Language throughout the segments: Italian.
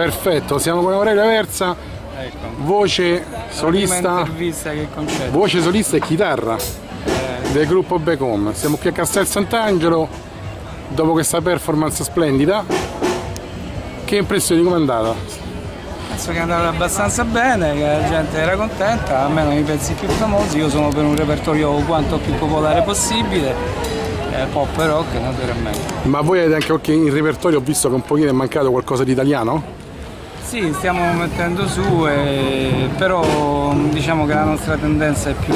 Perfetto, siamo con Aurelio Versa, Ecco. voce solista, voce solista e chitarra del gruppo Becom. Siamo qui a Castel Sant'Angelo dopo questa performance splendida. Che impressioni come è andata? Penso che è andata abbastanza bene, che la gente era contenta, almeno i pezzi più famosi, io sono per un repertorio quanto più popolare possibile, eh, pop rock naturalmente. Ma voi avete anche qualche in repertorio, ho visto che un pochino è mancato qualcosa di italiano? Sì, stiamo mettendo su, e- però diciamo che la nostra tendenza è più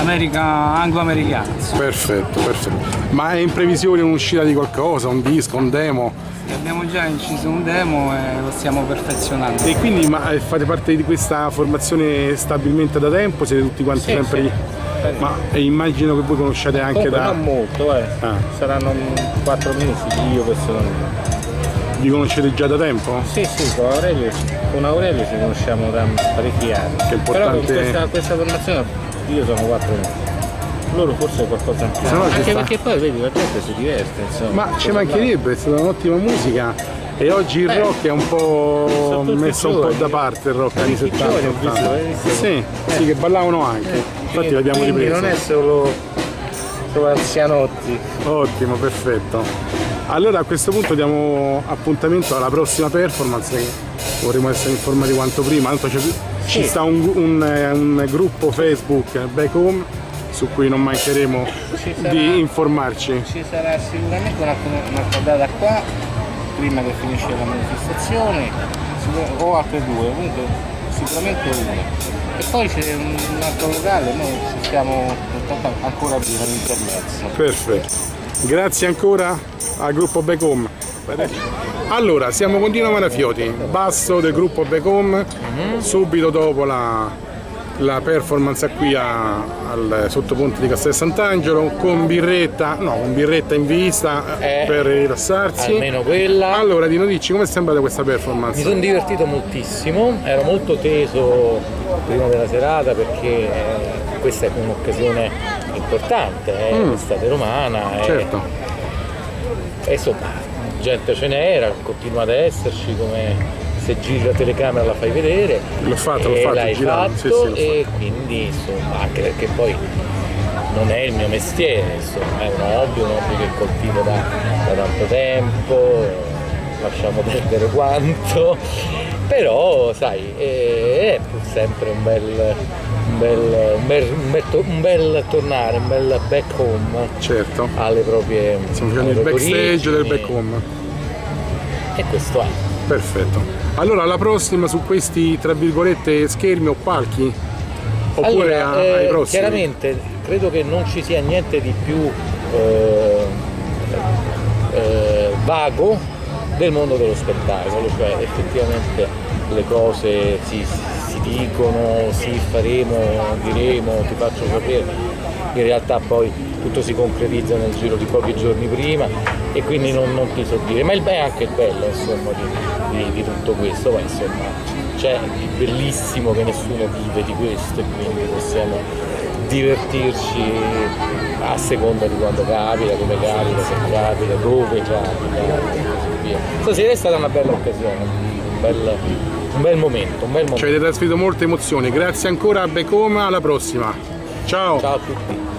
america- anglo-americana. insomma. Perfetto, perfetto. Ma è in previsione un'uscita di qualcosa, un disco, un demo? Abbiamo già inciso un demo e lo stiamo perfezionando. E quindi ma, eh, fate parte di questa formazione stabilmente da tempo? Siete tutti quanti Sì, sempre sì. lì? Ma eh, immagino che voi conosciate anche Comunque da. non molto, eh. Ah. Saranno quattro mesi io personalmente. Vi conoscete già da tempo? Sì, sì, con Aurelio, con Aurelio ci conosciamo da parecchi anni. Che è Però con importante- questa, questa formazione io sono quattro mesi. Loro forse qualcosa in più. No Anche sta. perché poi vedi la gente si diverte, insomma. Ma ci mancherebbe, è stata un'ottima musica e oggi il Eh, rock è un po' messo un po' da parte il rock anni Tutti 70. giovani, ho visto, 80. hai visto? Sì, sì, che ballavano anche. fare. Infatti l'abbiamo ripreso. non è solo, solo anzianotti. Ottimo, perfetto. Allora a questo punto diamo appuntamento alla prossima performance che vorremmo essere informati quanto prima, tanto ci Sì. sta un, un- un gruppo Facebook Back Home su cui non mancheremo Ci sarà- di informarci. Ci sarà sicuramente una, una cordata qua, prima che finisce la manifestazione, o altre due, comunque sicuramente una. E poi c'è un altro locale, noi ci stiamo ancora prima l'intermezzo. Perfetto. Grazie ancora al gruppo Back Home. Allora, siamo con Dino Marafioti, basso del gruppo Back Home, subito dopo la, la performance qui a- al sottoponte di Castel Sant'Angelo, con birretta, no, con birretta in vista eh, per rilassarsi. almeno quella. Allora, Dino, dici come è sembrata questa Mi performance? sono divertito moltissimo, ero molto teso prima della serata perché eh, questa è un'occasione importante, è l'estate romana e- Certo. e insomma gente ce n'era, continua ad esserci come se giri la telecamera la fai vedere. L'ho fatto, l'ho e fatto, l'hai girando, fatto sì, sì, e quindi insomma anche perché poi non è il mio mestiere, insomma, è un hobby, un hobby che coltivo da, da tanto tempo, lasciamo perdere quanto, però sai, è, è pur sempre un bel, un, bel, un, bel, un bel un bel tornare, un bel back home Certo. alle proprie facendo alle il backstage del. Back Home. E questo è. Perfetto. Allora, la prossima su questi, tra virgolette, schermi o palchi? Oppure Allora, a- ai eh, prossimi? chiaramente credo che non ci sia niente di più eh, eh, vago del mondo dello spettacolo, cioè effettivamente le cose si dicono, si faremo, diremo, ti faccio sapere, in realtà poi tutto si concretizza nel giro di pochi giorni prima e quindi non, non ti so dire, ma il, è anche il bello insomma, di, di- di tutto questo, poi insomma c'è il bellissimo che nessuno vive di questo e quindi possiamo divertirci a seconda di quando capita, come capita, se capita, dove capita e così via. Stasera è stata una bella occasione, un bel, un bel momento, un bel momento. Ci avete trasferito molte emozioni. Grazie ancora a Becoma, alla prossima. Ciao. Ciao a tutti.